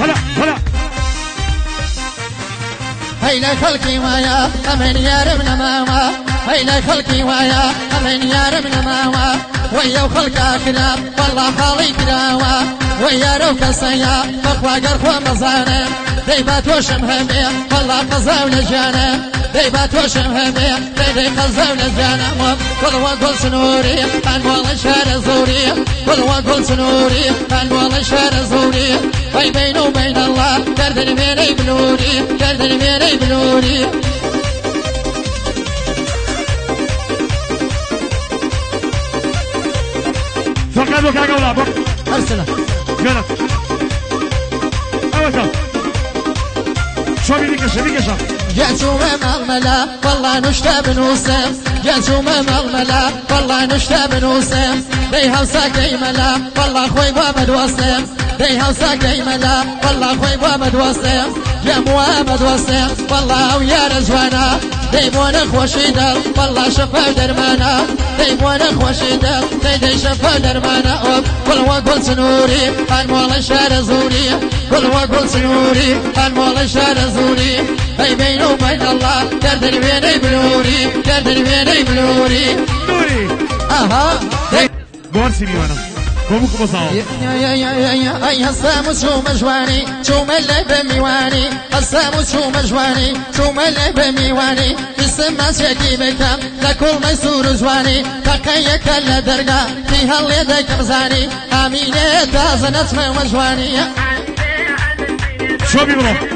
هلا هلا. هيلا خلقي ويا أمن يا ربنا ماما؟ هيلا خلقي ويا أمن يا ربنا ماما؟ ويا وخلقا كرام والله حالي كراوا ويا روك سيا بخوا قرخوا مزانم ديبات وشم همي والله قزا ولجانم ديبات وشم همي ديدي قزا ولجانم كل وقل سنوري عن والله شهر زوري كل وقل سنوري عن والله شهر زوري وي بينه وبين الله دردن بيني بنوري دردن بيني بنوري فقط بك يا قولا بك أرسله يلا أوسع شو بيدك شو بيدك شو جاتوا مغملة والله نشتا بنوسم جاتوا مغملة والله نشتا بنوسم دي هوسا كيملا والله خوي بابد وسم دي هوسا كيملا والله خوي بابد وسم يا موامد وسم والله ويا رجوانا دي بوانا خوشي دل والله شفا درمانا دي بوانا خوشي دل شفا درمانا كل وقل سنوري عن مولا شار كل وقل سنوري عن مولا شار زوري. هي بيني وبين الله دردن بيني بنوري دردن يا يا يا يا يا أي هسام شو مجواني شو ملي بميواني. هسام شو مجواني شو ملي بميواني. اسم شكي بكم لكل ميسور جواني تقيك لدرجة في هاليدك مزاني. امينة تازنت مجواني. شو بيبرو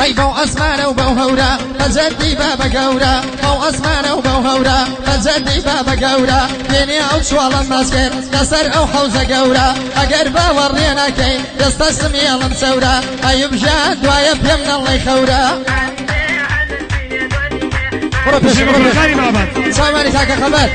هەی بەو ئەسمانە و بەو هەورە بەجەدی با بە گەورە بەو ئەسمانە و بەو هەورە بەجەدی با بە گەورە پێنێ ئەو چواڵم ماسکرد لەسەر ئەو حەوزە گەورە ئەگەر باوەڕێ ناکەی دەستە سمیێڵم چەورە ئەیبژان دوایە پێم نەڵی خەورە بڕۆ پێش شو بڕۆ مع بعض چاوانی تاکە خەبەت